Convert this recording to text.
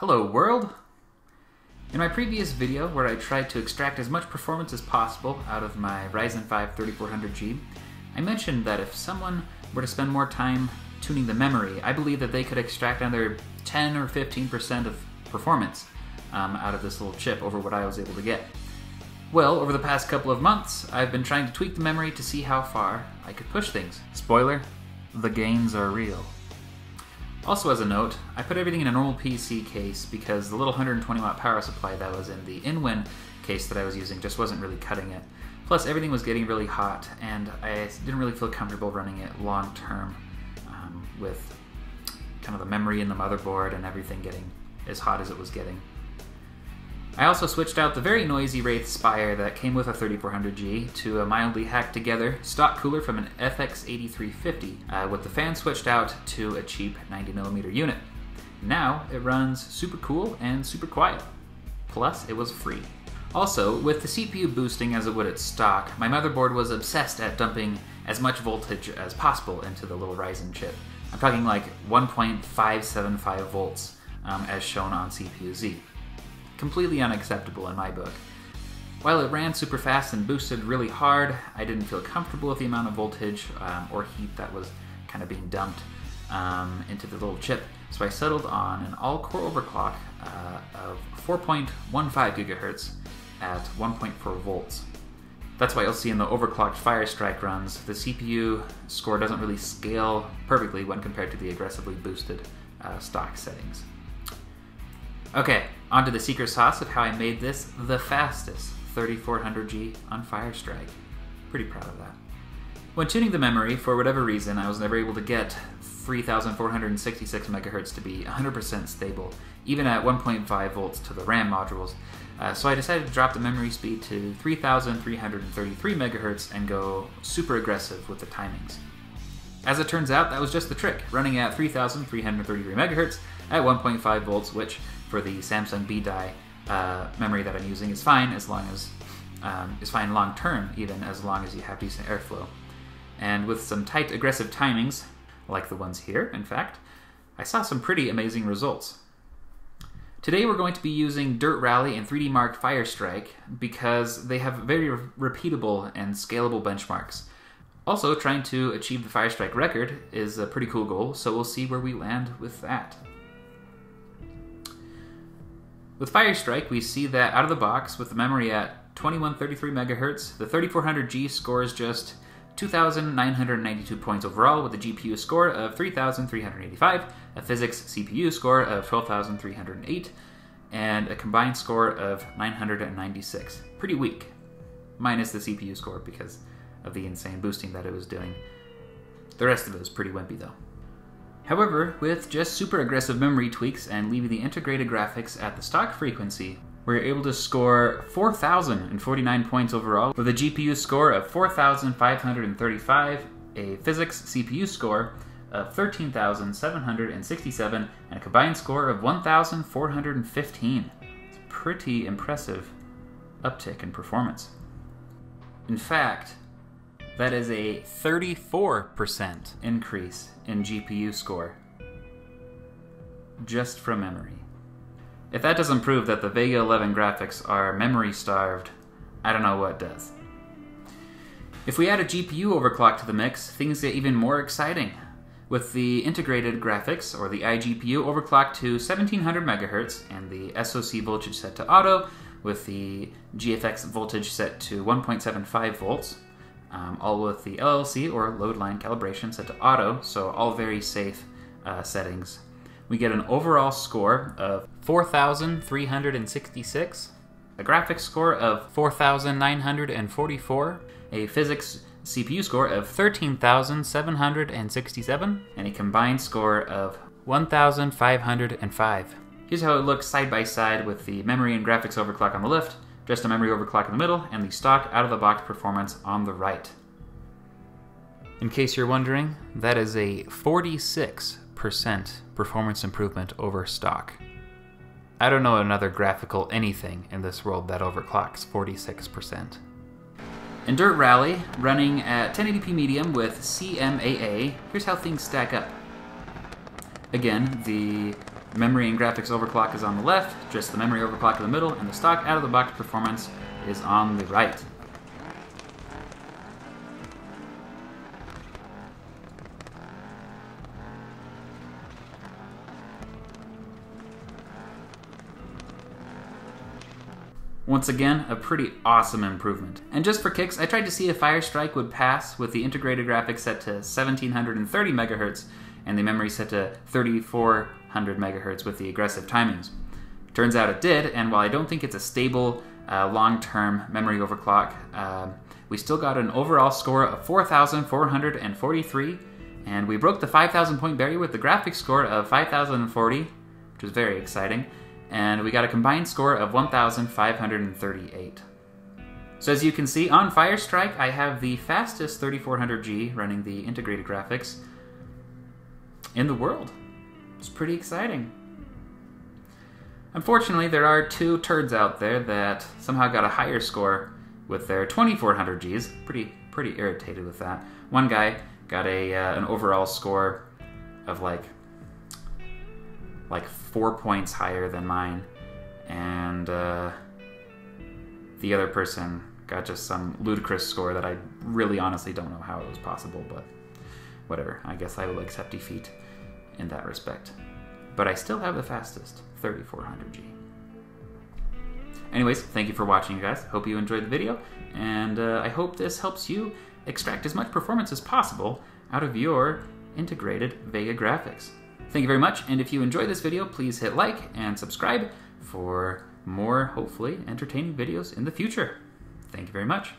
Hello world! In my previous video where I tried to extract as much performance as possible out of my Ryzen 5 3400G, I mentioned that if someone were to spend more time tuning the memory, I believe that they could extract another 10 or 15% of performance um, out of this little chip over what I was able to get. Well, over the past couple of months, I've been trying to tweak the memory to see how far I could push things. Spoiler, the gains are real. Also as a note, I put everything in a normal PC case because the little 120 watt power supply that was in the InWin case that I was using just wasn't really cutting it. Plus everything was getting really hot and I didn't really feel comfortable running it long term um, with kind of the memory in the motherboard and everything getting as hot as it was getting. I also switched out the very noisy Wraith Spire that came with a 3400G to a mildly hacked together stock cooler from an FX8350 uh, with the fan switched out to a cheap 90mm unit. Now it runs super cool and super quiet. Plus, it was free. Also, with the CPU boosting as it would at stock, my motherboard was obsessed at dumping as much voltage as possible into the little Ryzen chip. I'm talking like 1.575 volts um, as shown on CPU-Z completely unacceptable in my book. While it ran super fast and boosted really hard, I didn't feel comfortable with the amount of voltage um, or heat that was kind of being dumped um, into the little chip. So I settled on an all-core overclock uh, of 4.15 gigahertz at 1.4 volts. That's why you'll see in the overclocked Firestrike runs, the CPU score doesn't really scale perfectly when compared to the aggressively boosted uh, stock settings. Okay, on to the secret sauce of how I made this the fastest 3400G on Firestrike. Pretty proud of that. When tuning the memory, for whatever reason, I was never able to get 3466 megahertz to be 100% stable, even at 1.5 volts to the RAM modules. Uh, so I decided to drop the memory speed to 3333 megahertz and go super aggressive with the timings. As it turns out, that was just the trick, running at 3333 megahertz at 1.5 volts, which for the Samsung B die uh, memory that I'm using is fine as long as um, is fine long term, even as long as you have decent airflow. And with some tight, aggressive timings, like the ones here, in fact, I saw some pretty amazing results. Today we're going to be using Dirt Rally and 3D Mark Firestrike because they have very re repeatable and scalable benchmarks. Also, trying to achieve the Firestrike record is a pretty cool goal, so we'll see where we land with that. With Firestrike, we see that out of the box, with the memory at 2133 MHz, the 3400G scores just 2,992 points overall with a GPU score of 3,385, a physics CPU score of 12,308, and a combined score of 996. Pretty weak, minus the CPU score because of the insane boosting that it was doing. The rest of it was pretty wimpy though. However, with just super aggressive memory tweaks and leaving the integrated graphics at the stock frequency, we're able to score 4,049 points overall with a GPU score of 4,535, a physics CPU score of 13,767, and a combined score of 1,415. It's pretty impressive uptick in performance. In fact, that is a 34% increase in GPU score. Just from memory. If that doesn't prove that the Vega 11 graphics are memory starved, I don't know what does. If we add a GPU overclock to the mix, things get even more exciting. With the integrated graphics, or the iGPU, overclocked to 1700 MHz and the SoC voltage set to auto, with the GFX voltage set to 1.75 volts, um, all with the LLC or load line calibration set to auto, so all very safe uh, settings. We get an overall score of 4,366, a graphics score of 4,944, a physics CPU score of 13,767, and a combined score of 1,505. Here's how it looks side by side with the memory and graphics overclock on the left, just a memory overclock in the middle, and the stock out of the box performance on the right. In case you're wondering, that is a 46% performance improvement over stock. I don't know another graphical anything in this world that overclocks 46%. In Dirt Rally, running at 1080p medium with CMAA, here's how things stack up. Again, The memory and graphics overclock is on the left, just the memory overclock in the middle, and the stock out-of-the-box performance is on the right. Once again, a pretty awesome improvement. And just for kicks, I tried to see if Firestrike would pass with the integrated graphics set to 1730 MHz and the memory set to 3400 MHz with the aggressive timings. Turns out it did, and while I don't think it's a stable uh, long-term memory overclock, uh, we still got an overall score of 4,443, and we broke the 5,000 point barrier with the graphics score of 5,040, which was very exciting and we got a combined score of 1,538. So as you can see, on Firestrike, I have the fastest 3400G running the integrated graphics in the world. It's pretty exciting. Unfortunately, there are two turds out there that somehow got a higher score with their 2400Gs. Pretty pretty irritated with that. One guy got a uh, an overall score of like like four points higher than mine, and uh, the other person got just some ludicrous score that I really honestly don't know how it was possible, but whatever. I guess I will accept defeat in that respect. But I still have the fastest 3400G. Anyways, thank you for watching, you guys. Hope you enjoyed the video, and uh, I hope this helps you extract as much performance as possible out of your integrated Vega graphics. Thank you very much, and if you enjoyed this video, please hit like and subscribe for more, hopefully, entertaining videos in the future. Thank you very much.